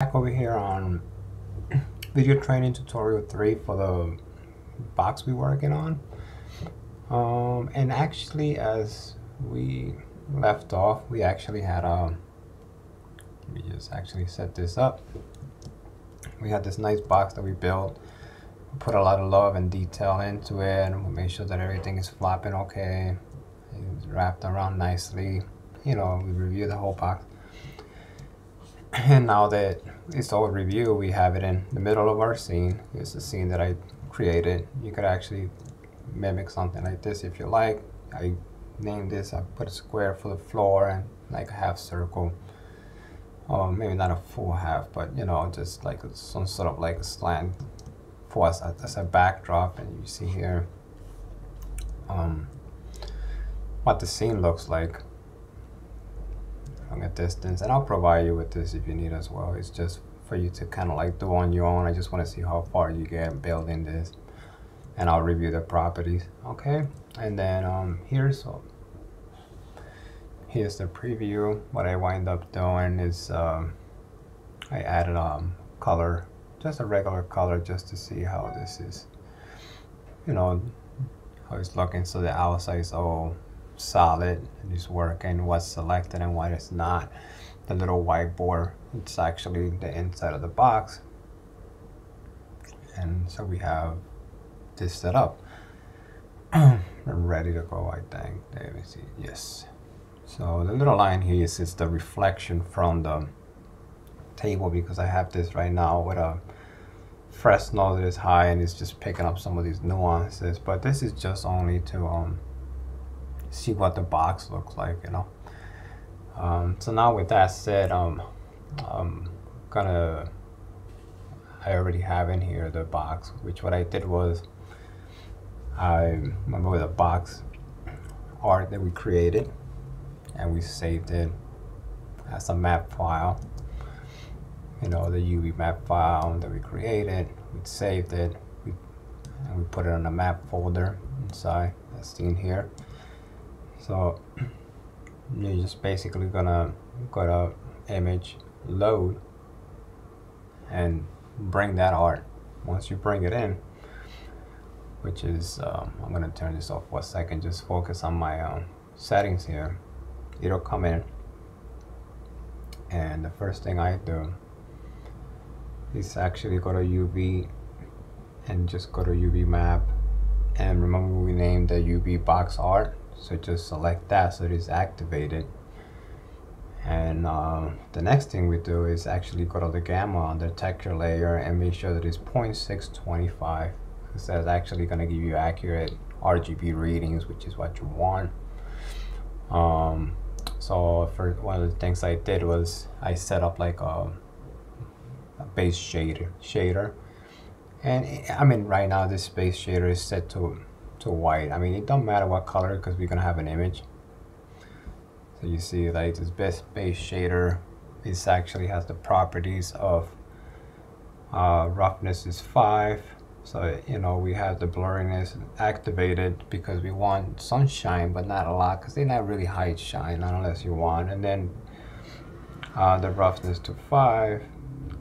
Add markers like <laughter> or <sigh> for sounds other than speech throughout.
back over here on <clears throat> video training tutorial 3 for the box we're working on. Um, and actually as we left off we actually had a um, let me just actually set this up. We had this nice box that we built. We put a lot of love and detail into it and we made sure that everything is flopping okay. It's wrapped around nicely. You know we reviewed the whole box and now that it's all review, we have it in the middle of our scene. It's the scene that I created. You could actually mimic something like this if you like. I named this, I put a square for the floor and like a half circle. Or maybe not a full half, but you know, just like some sort of like a slant for us as a backdrop. And you see here um, what the scene looks like from a distance and I'll provide you with this if you need as well. It's just for you to kind of like do on your own. I just want to see how far you get building this and I'll review the properties okay? And then um here's so here's the preview. What I wind up doing is um, I added um color just a regular color just to see how this is you know how it's looking. So the outside is all solid and it's working what's selected and what is not. The little whiteboard it's actually the inside of the box. And so we have this set up. <clears throat> I'm ready to go I think. Let me see. Yes. So the little line here is it's the reflection from the table because I have this right now with a Fresnel that is high and it's just picking up some of these nuances. But this is just only to um see what the box looks like, you know. Um, so now with that said, um, I'm gonna, I already have in here the box, which what I did was, I remember the box art that we created and we saved it as a map file. You know, the UV map file that we created, we saved it, we, and we put it on a map folder inside, that's seen here. So you're just basically gonna go to image load and bring that art. Once you bring it in, which is, um, I'm gonna turn this off for a second, just focus on my um, settings here. It'll come in. And the first thing I do is actually go to UV and just go to UV map. And remember we named the UV box art so just select that so it is activated. And uh, the next thing we do is actually go to the gamma on the texture layer and make sure that it's 0.625 because that's actually going to give you accurate RGB readings which is what you want. Um, so for one of the things I did was I set up like a, a base shader shader. And I mean right now this base shader is set to to white. I mean, it don't matter what color because we're going to have an image. So you see like this best base shader, this actually has the properties of uh, roughness is 5. So, you know, we have the blurriness activated because we want sunshine, but not a lot because they not really hide shine unless you want. And then uh, the roughness to 5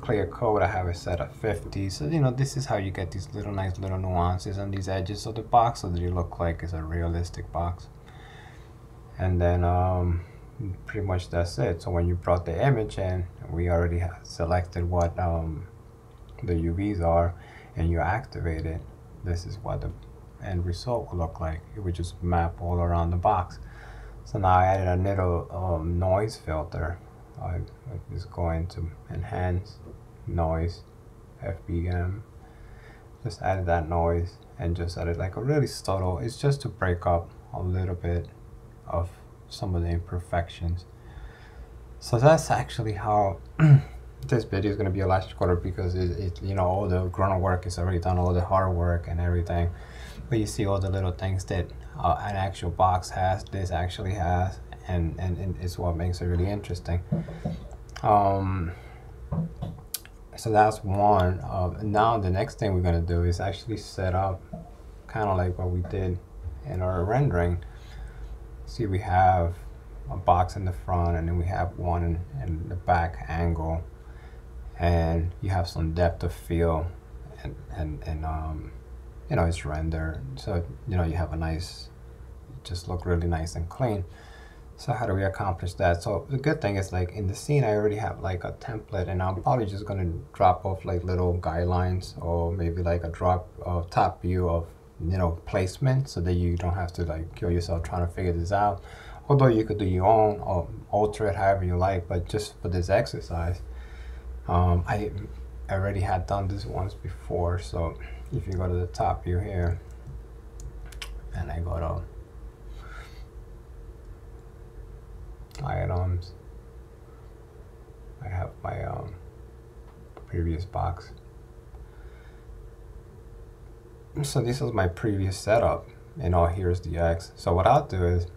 player code, I have it set at 50. So, you know, this is how you get these little nice little nuances on these edges of the box so that it look like it's a realistic box. And then um, pretty much that's it. So when you brought the image in, we already selected what um, the UVs are and you activate it. This is what the end result will look like. It would just map all around the box. So now I added a little um, noise filter. I, I just go enhance noise FBM just added that noise and just added like a really subtle it's just to break up a little bit of some of the imperfections. So that's actually how <clears throat> this video is going to be a lot quarter because it, it, you know all the grunt work is already done all the hard work and everything. But you see all the little things that uh, an actual box has this actually has and, and, and it's what makes it really interesting. Um, so that's one now the next thing we're going to do is actually set up kind of like what we did in our rendering. See we have a box in the front and then we have one in, in the back angle. And you have some depth of field and and, and um you know it's rendered so you know you have a nice just look really nice and clean so how do we accomplish that? So the good thing is like in the scene i already have like a template and i'm probably just going to drop off like little guidelines or maybe like a drop of top view of you know placement so that you don't have to like kill yourself trying to figure this out. Although you could do your own or alter it however you like but just for this exercise um, I already had done this once before. So if you go to the top view here and I go to items I have my um, previous box. So this is my previous setup and all here's the X. So what I'll do is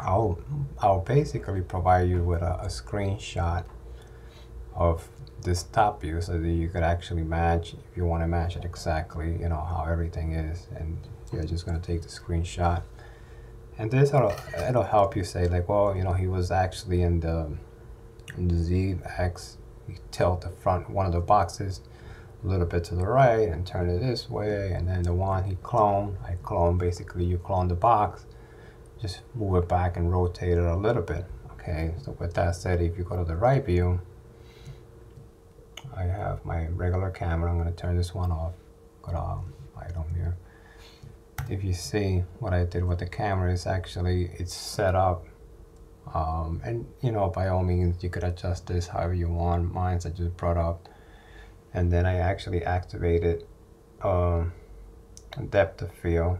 I'll I'll basically provide you with a, a screenshot of this top view so that you could actually match if you want to match it exactly you know how everything is and you're just going to take the screenshot and this it'll, it'll help you say like well you know he was actually in the in the Z X tilt the front one of the boxes a little bit to the right and turn it this way and then the one he cloned I clone basically you clone the box just move it back and rotate it a little bit okay so with that said if you go to the right view I have my regular camera. I'm going to turn this one off. Go to um. If you see what I did with the camera is actually it's set up um, and you know by all means you could adjust this however you want. Mine's I just brought up and then I actually activated um, depth of field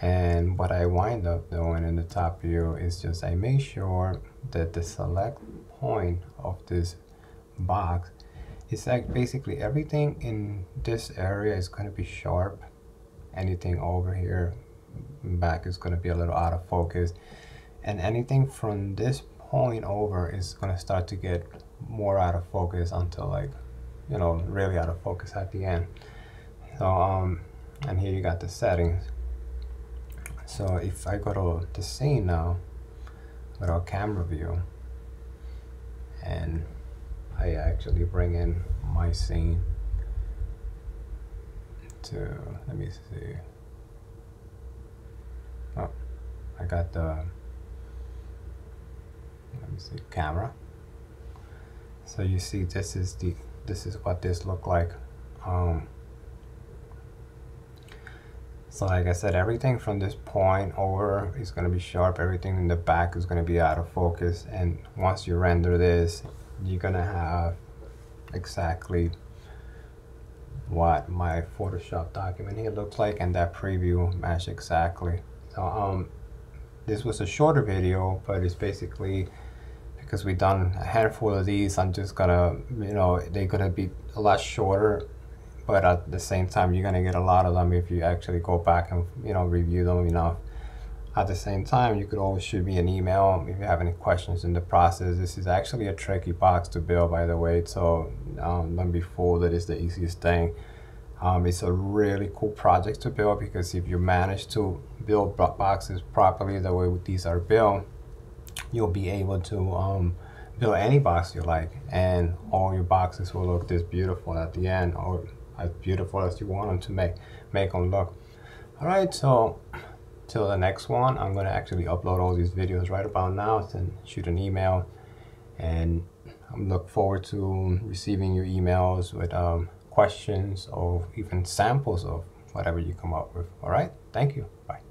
and what I wind up doing in the top view is just I make sure that the select point of this box it's like basically everything in this area is going to be sharp anything over here back is going to be a little out of focus. And anything from this point over is going to start to get more out of focus until like you know really out of focus at the end. So um and here you got the settings. So if I go to the scene now go to camera view and I actually bring in my scene to, let me see. Oh, I got the, let me see, camera. So you see this is the, this is what this look like. Um, so like I said, everything from this point over is going to be sharp. Everything in the back is going to be out of focus. And once you render this, you're gonna have exactly what my Photoshop document here looks like and that preview match exactly. So um, this was a shorter video, but it's basically because we've done a handful of these, I'm just gonna, you know, they're gonna be a lot shorter, but at the same time, you're gonna get a lot of them if you actually go back and, you know, review them, you know, at the same time, you could always shoot me an email if you have any questions in the process. This is actually a tricky box to build, by the way, so um, don't be fooled that it's the easiest thing. Um, it's a really cool project to build because if you manage to build boxes properly the way these are built, you'll be able to um, build any box you like and all your boxes will look this beautiful at the end or as beautiful as you want them to make, make them look. All right, so till the next one i'm going to actually upload all these videos right about now and shoot an email and i look forward to receiving your emails with um, questions or even samples of whatever you come up with. All right? Thank you. Bye